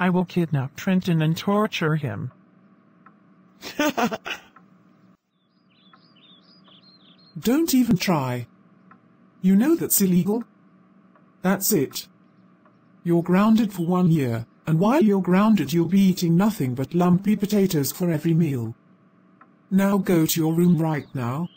I will kidnap Trenton and torture him. Don't even try. You know that's illegal. That's it. You're grounded for one year, and while you're grounded you'll be eating nothing but lumpy potatoes for every meal. Now go to your room right now.